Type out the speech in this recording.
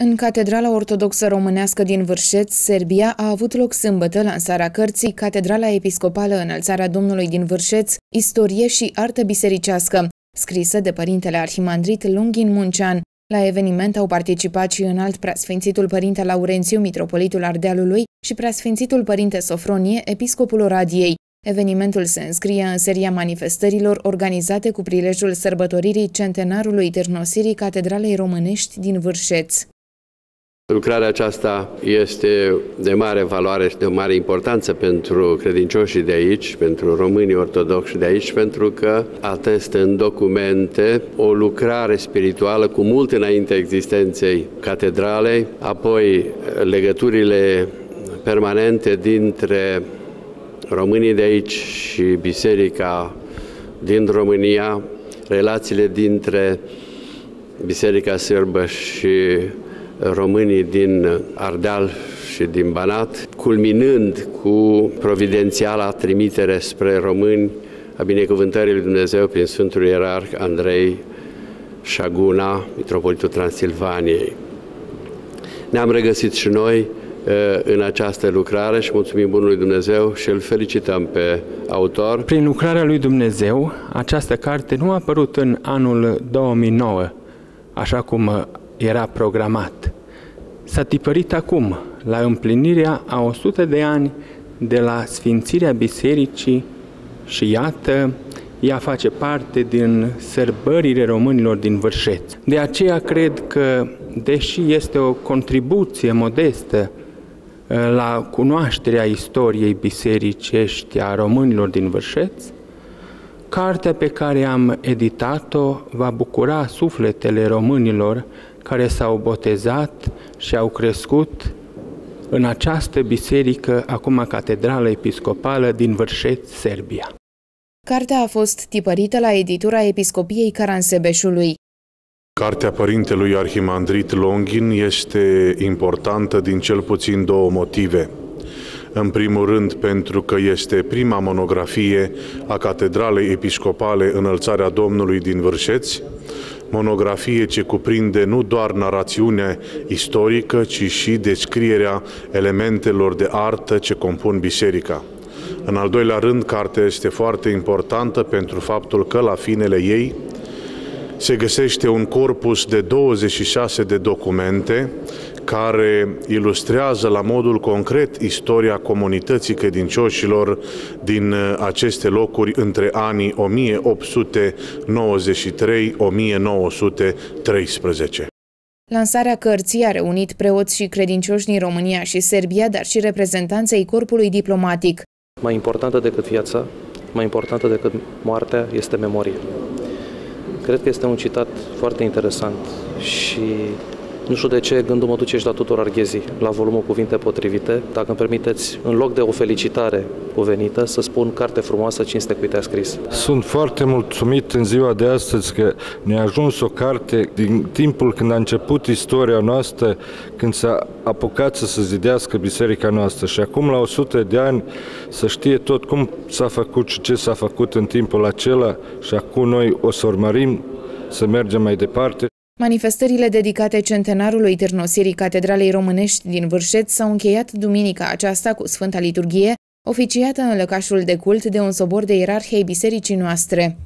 În Catedrala Ortodoxă Românească din Vârșeț, Serbia, a avut loc sâmbătă lansarea cărții Catedrala Episcopală Înălțarea Domnului din Vârșeț, Istorie și Artă Bisericească, scrisă de părintele arhimandrit Lungin Muncean. La eveniment au participat și înalt preasfințitul părinte Laurențiu, mitropolitul Ardealului, și preasfințitul părinte Sofronie, episcopul Oradiei. Evenimentul se înscrie în seria manifestărilor organizate cu prilejul sărbătoririi centenarului ternosirii Catedralei Românești din Vârșeț. Lucrarea aceasta este de mare valoare și de mare importanță pentru credincioșii de aici, pentru românii ortodoxi de aici, pentru că atestă în documente o lucrare spirituală cu mult înainte existenței catedralei, apoi legăturile permanente dintre românii de aici și biserica din România, relațiile dintre biserica sârbă și românii din Ardeal și din Banat, culminând cu providențiala trimitere spre români a binecuvântării lui Dumnezeu prin Sfântul Ierarh Andrei Șaguna, Mitropolitul Transilvaniei. Ne-am regăsit și noi în această lucrare și mulțumim Bunului Dumnezeu și îl felicităm pe autor. Prin lucrarea lui Dumnezeu, această carte nu a apărut în anul 2009, așa cum era programat. S-a tipărit acum, la împlinirea a 100 de ani de la Sfințirea Bisericii și iată, ea face parte din sărbările românilor din Vârșeț. De aceea cred că, deși este o contribuție modestă uh, la cunoașterea istoriei bisericești a românilor din Vârșeț, cartea pe care am editat-o va bucura sufletele românilor care s-au botezat și au crescut în această biserică, acum Catedrală Episcopală din Vârșeț, Serbia. Cartea a fost tipărită la editura Episcopiei Caransebeșului. Cartea părintelui Arhimandrit Longin este importantă din cel puțin două motive. În primul rând pentru că este prima monografie a Catedralei Episcopale Înălțarea Domnului din Vârșeț, monografie ce cuprinde nu doar narațiune istorică, ci și descrierea elementelor de artă ce compun biserica. În al doilea rând, cartea este foarte importantă pentru faptul că la finele ei se găsește un corpus de 26 de documente care ilustrează la modul concret istoria comunității credincioșilor din uh, aceste locuri între anii 1893-1913. Lansarea cărții a reunit preoți și credincioși din România și Serbia, dar și reprezentanței corpului diplomatic. Mai importantă decât viața, mai importantă decât moartea, este memoria. Cred că este un citat foarte interesant și nu știu de ce gândul mă duce și la tuturor arghezii, la volumul cuvinte potrivite. Dacă îmi permiteți, în loc de o felicitare cuvenită, să spun carte frumoasă, cinste cu te-a scris. Sunt foarte mulțumit în ziua de astăzi că ne-a ajuns o carte din timpul când a început istoria noastră, când s-a apucat să se zidească biserica noastră și acum la 100 de ani să știe tot cum s-a făcut și ce s-a făcut în timpul acela și acum noi o să urmărim să mergem mai departe. Manifestările dedicate centenarului târnosirii Catedralei Românești din Vârșeț s-au încheiat duminica aceasta cu Sfânta Liturghie, oficiată în lăcașul de cult de un sobor de ierarhiei bisericii noastre.